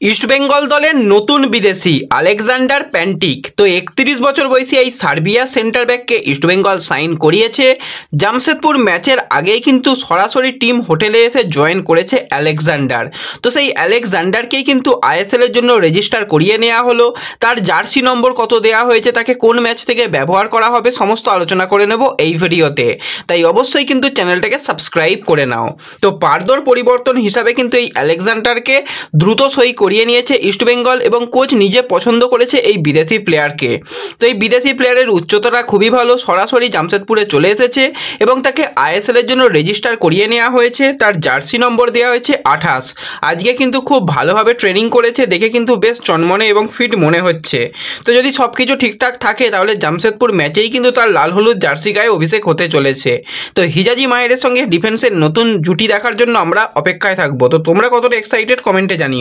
ইস্টবেঙ্গল দলের নতুন বিদেশি আলেকজান্ডার প্যান্টিক। তো একত্রিশ বছর বয়সী এই সার্বিয়া সেন্টার ব্যাককে ইস্টবেঙ্গল সাইন করিয়েছে। জামশেদপুর ম্যাচের আগেই কিন্তু সরাসরি টিম হোটেলে এসে জয়েন করেছে আলেকজান্ডার। তো সেই আলেকজান্ডারকেই কিন্তু আইএসএল এর জন্য রেজিস্টার করিয়ে নেওয়া হলো। তার জার্সি নম্বর কত দেওয়া হয়েছে, তাকে কোন ম্যাচ থেকে ব্যবহার করা হবে সমস্ত আলোচনা করে নেব এই ভিডিওতে। তাই অবশ্যই কিন্তু চ্যানেলটাকে সাবস্ক্রাইব করে নাও। তো পারদর পরিবর্তন হিসাবে কিন্তু এই আলেকজান্ডারকে দ্রুত সই করিয়ে নিয়েছে ইস্টবেঙ্গল এবং কোচ নিজে পছন্দ করেছে এই বিদেশি প্লেয়ারকে তো এই বিদেশি প্লেয়ারের উচ্চতাটা খুবই ভালো, সরাসরি জামশেদপুরে চলে এসেছে এবং তাকে আইএসএল এর জন্য রেজিস্টার করিয়ে নেওয়া হয়েছে। তার জার্সি নম্বর দেওয়া হয়েছে আঠাশ। আজকে কিন্তু খুব ভালোভাবে ট্রেনিং করেছে, দেখে কিন্তু বেশ চনমনে এবং ফিট মনে হচ্ছে। তো যদি সব কিছু ঠিকঠাক থাকে, তাহলে জামশেদপুর ম্যাচেই কিন্তু তার লাল হলুদ জার্সি গায়ে অভিষেক হতে চলেছে। তো হিজাজি মায়ের সঙ্গে ডিফেন্সের নতুন জুটি দেখার জন্য আমরা অপেক্ষায় থাকব। তো তোমরা কতটা এক্সাইটেড কমেন্টে জানিও।